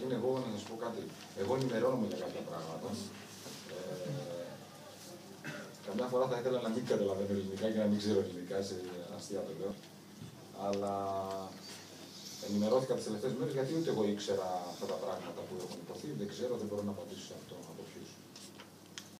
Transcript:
καταρχήν εγώ να σας πω κάτι. Εγώ ενημερώνομαι για κάποια πράγματα. Ε, καμιά φορά θα ήθελα να μην καταλαβαίνω ελληνικά και να μην ξέρω ελληνικά, σε αστεία το λέω. Αλλά ενημερώθηκα τις τελευταίες μέρες γιατί ούτε εγώ ήξερα αυτά τα πράγματα που έχουν υποθεί. Δεν ξέρω, δεν μπορώ να απαντήσω σε αυτό.